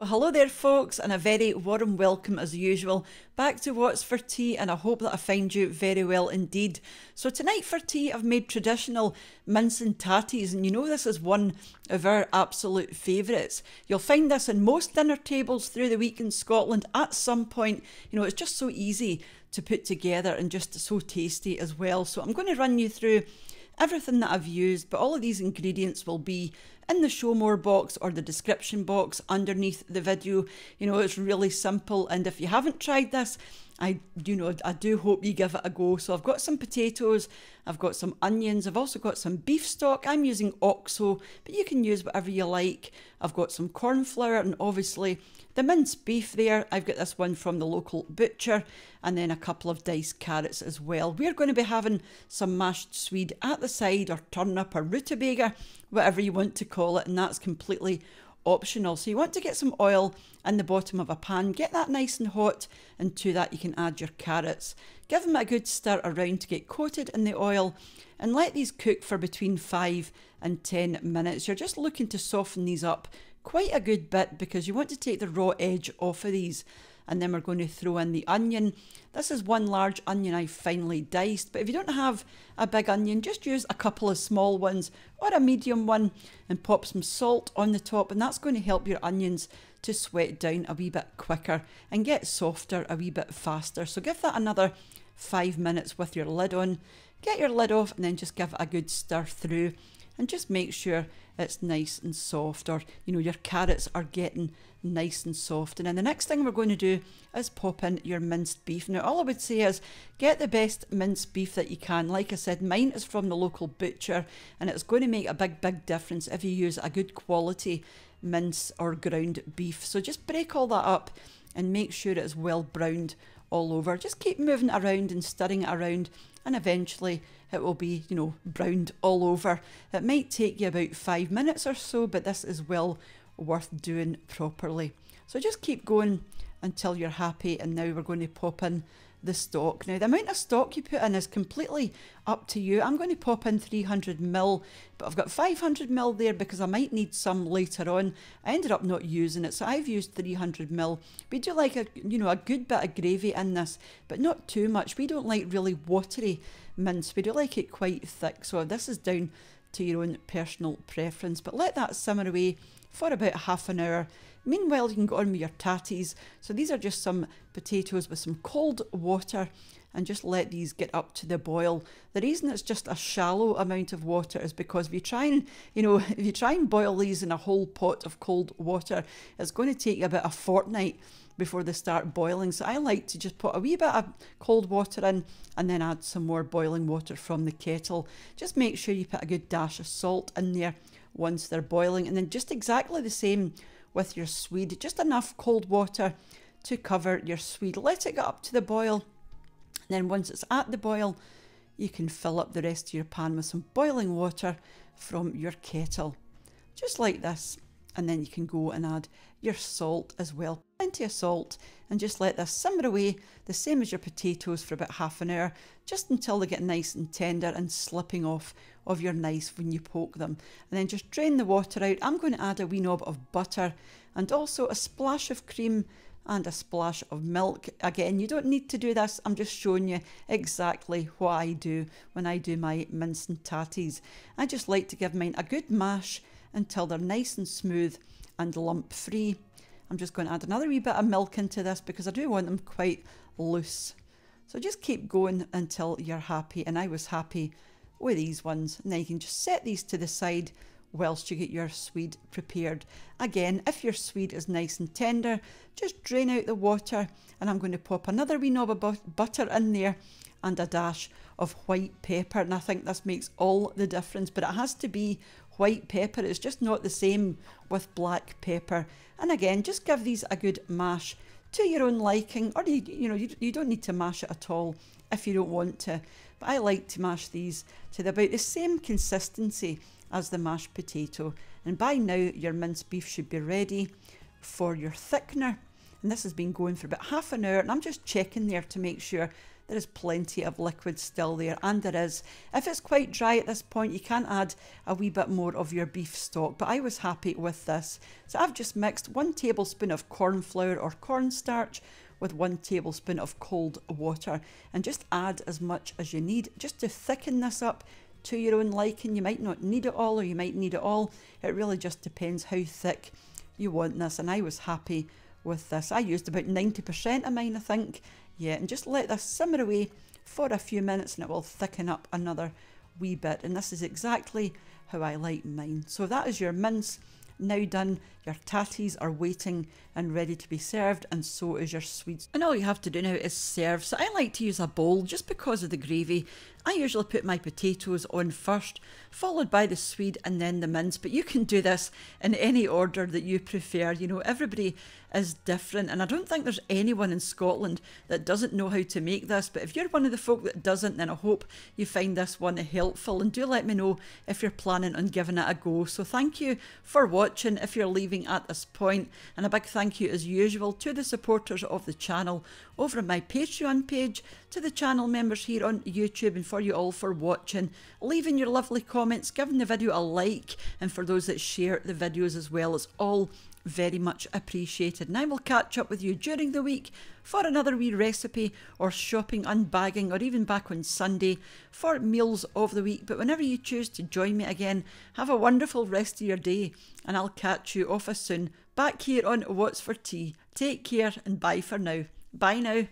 Well, hello there, folks, and a very warm welcome as usual back to What's for Tea, and I hope that I find you very well indeed. So, tonight for tea, I've made traditional mince and tatties, and you know this is one of our absolute favourites. You'll find this in most dinner tables through the week in Scotland at some point. You know, it's just so easy to put together and just so tasty as well. So, I'm going to run you through everything that I've used, but all of these ingredients will be in the show more box or the description box underneath the video. You know, it's really simple. And if you haven't tried this, I, you know, I do hope you give it a go. So I've got some potatoes, I've got some onions, I've also got some beef stock. I'm using OXO, but you can use whatever you like. I've got some corn flour and obviously the minced beef there. I've got this one from the local butcher and then a couple of diced carrots as well. We're going to be having some mashed swede at the side or turnip or rutabaga, whatever you want to call it, and that's completely optional. So you want to get some oil in the bottom of a pan, get that nice and hot, and to that you can add your carrots. Give them a good stir around to get coated in the oil and let these cook for between 5 and 10 minutes. You're just looking to soften these up quite a good bit because you want to take the raw edge off of these and then we're going to throw in the onion. This is one large onion I've finely diced, but if you don't have a big onion, just use a couple of small ones or a medium one and pop some salt on the top, and that's going to help your onions to sweat down a wee bit quicker and get softer a wee bit faster. So give that another five minutes with your lid on. Get your lid off and then just give it a good stir through and just make sure it's nice and soft or you know your carrots are getting nice and soft. And then the next thing we're going to do is pop in your minced beef. Now all I would say is get the best minced beef that you can. Like I said mine is from the local butcher and it's going to make a big big difference if you use a good quality mince or ground beef. So just break all that up and make sure it's well browned all over. Just keep moving around and stirring it around and eventually it will be, you know, browned all over. It might take you about five minutes or so, but this is well worth doing properly. So just keep going until you're happy and now we're going to pop in the stock. Now the amount of stock you put in is completely up to you. I'm going to pop in 300 mil, but I've got 500 mil there because I might need some later on. I ended up not using it, so I've used 300 mil. We do like a you know a good bit of gravy in this, but not too much. We don't like really watery mince. We do like it quite thick, so this is down to your own personal preference. But let that simmer away for about half an hour. Meanwhile, you can go on with your tatties. So these are just some potatoes with some cold water and just let these get up to the boil. The reason it's just a shallow amount of water is because if you try and, you know, if you try and boil these in a whole pot of cold water, it's going to take about a fortnight before they start boiling. So I like to just put a wee bit of cold water in and then add some more boiling water from the kettle. Just make sure you put a good dash of salt in there once they're boiling and then just exactly the same with your swede, just enough cold water to cover your swede. Let it get up to the boil. And then once it's at the boil, you can fill up the rest of your pan with some boiling water from your kettle. Just like this. And then you can go and add your salt as well. Plenty of salt and just let this simmer away the same as your potatoes for about half an hour just until they get nice and tender and slipping off of your knife when you poke them. And then just drain the water out. I'm going to add a wee knob of butter and also a splash of cream and a splash of milk. Again, you don't need to do this. I'm just showing you exactly what I do when I do my mince and tatties. I just like to give mine a good mash until they're nice and smooth and lump free. I'm just going to add another wee bit of milk into this because I do want them quite loose. So just keep going until you're happy and I was happy with these ones. Then you can just set these to the side whilst you get your swede prepared. Again, if your swede is nice and tender, just drain out the water and I'm going to pop another wee knob of butter in there and a dash of white pepper and I think this makes all the difference but it has to be white pepper. It's just not the same with black pepper. And again just give these a good mash to your own liking or you, you know you, you don't need to mash it at all if you don't want to. But I like to mash these to about the same consistency as the mashed potato. And by now your minced beef should be ready for your thickener. And this has been going for about half an hour and I'm just checking there to make sure there is plenty of liquid still there, and there is. If it's quite dry at this point, you can add a wee bit more of your beef stock, but I was happy with this. So I've just mixed one tablespoon of corn flour or cornstarch with one tablespoon of cold water and just add as much as you need just to thicken this up to your own liking. You might not need it all or you might need it all. It really just depends how thick you want this and I was happy with this. I used about 90% of mine I think. Yeah, and just let this simmer away for a few minutes and it will thicken up another wee bit. And this is exactly how I like mine. So that is your mince now done. Your tatties are waiting and ready to be served, and so is your sweets. And all you have to do now is serve. So I like to use a bowl just because of the gravy. I usually put my potatoes on first, followed by the swede and then the mince, but you can do this in any order that you prefer. You know, everybody is different, and I don't think there's anyone in Scotland that doesn't know how to make this. But if you're one of the folk that doesn't, then I hope you find this one helpful, and do let me know if you're planning on giving it a go. So thank you for watching if you're leaving at this point, and a big thank you as usual to the supporters of the channel over at my Patreon page, to the channel members here on YouTube, and for you all for watching, leaving your lovely comments, giving the video a like, and for those that share the videos as well. It's all very much appreciated. And I will catch up with you during the week for another wee recipe or shopping, unbagging, or even back on Sunday for meals of the week. But whenever you choose to join me again, have a wonderful rest of your day, and I'll catch you off as soon back here on What's for Tea. Take care and bye for now. Bye now.